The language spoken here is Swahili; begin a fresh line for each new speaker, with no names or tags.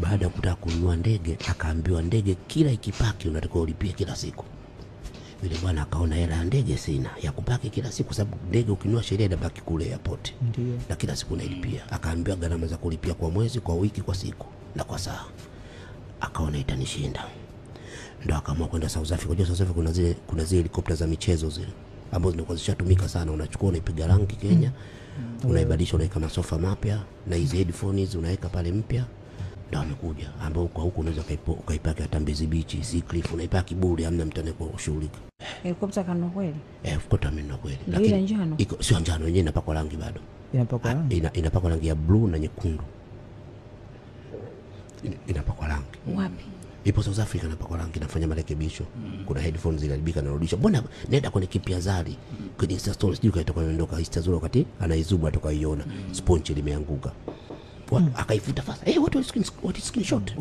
Baada ya kutaka kununua ndege, akaambiwa ndege kila ikipaki unatakiwa ulipie kila siku. Yule bwana akaona hela ya ndege sina ya kupaki kila siku, sababu ndege ukinua sheria inabaki kule airport
Ndio.
na kila siku nailipia. Akaambiwa gharama za kulipia kwa mwezi, kwa wiki, kwa siku na kwa saa. Akaona itanishinda, ndo akaamua kwenda South Africa. Unajua South Africa kuna zile kuna zile helikopta za michezo zile ambazo zinakuwa zishatumika sana, unachukua unaipiga rangi Kenya, mm. unaibadilisha unaweka masofa mapya na hizi headphones unaweka pale mpya, ndo amekuja ambao kwa huku unaweza ukaipaki hata Mbezi Beach, Sea Cliff, unaipaki bure, hamna mtu anayekushughulika.
Helikopta kanunua kweli?
Eh, of course amenunua kweli,
lakini njano?
iko sio njano, yenyewe inapakwa rangi bado
Inapakwa rangi.
ina, inapakwa rangi ya blue na nyekundu, Ina- inapakwa rangi
Wapi?
ipo South Africa, inapakwa rangi, nafanya marekebisho. mm. Kuna headphones ziliharibika, narudisha. Mbona nenda kwenye kipya zali mm. kwenye Insta story, sijui kaitoka imeondoka Insta story, wakati anaizubu atoka iona sponge limeanguka, Wa- fasa. Eh, what is screenshot?